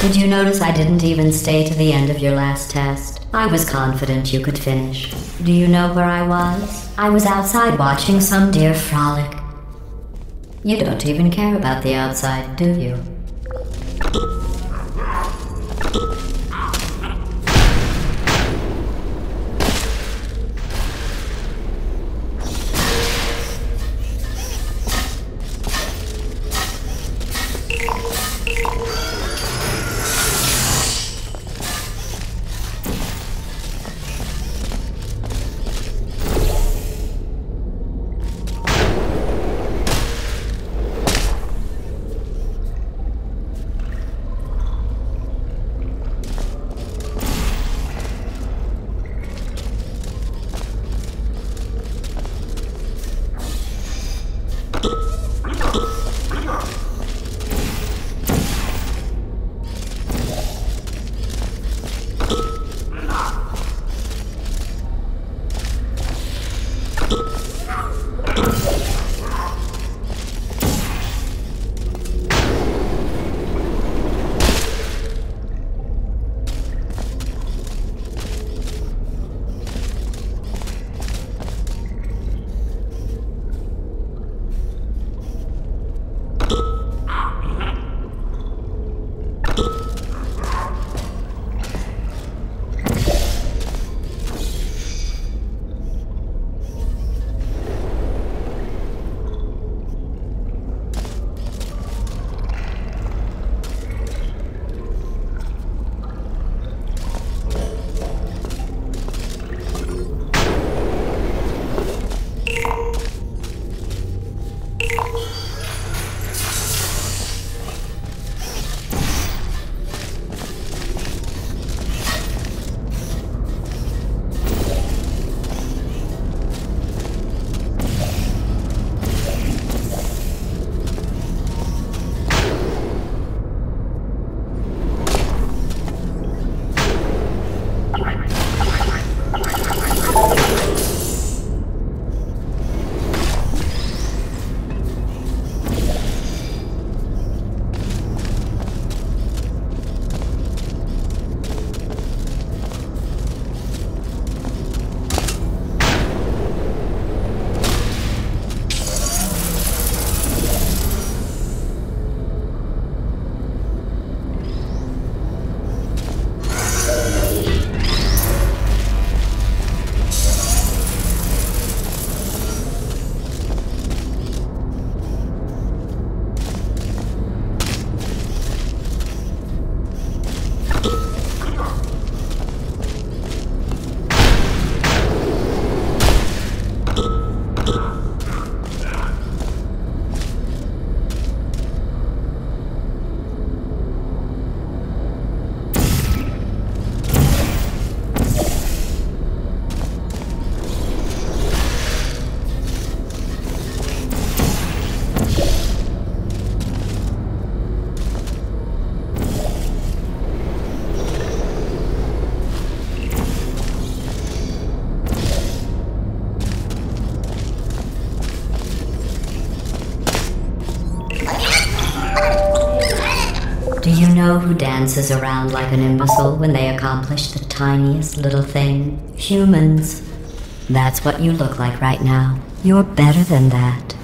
Did you notice I didn't even stay to the end of your last test? I was confident you could finish. Do you know where I was? I was outside watching some deer frolic. You don't even care about the outside, do you? Do you know who dances around like an imbecile when they accomplish the tiniest little thing? Humans. That's what you look like right now. You're better than that.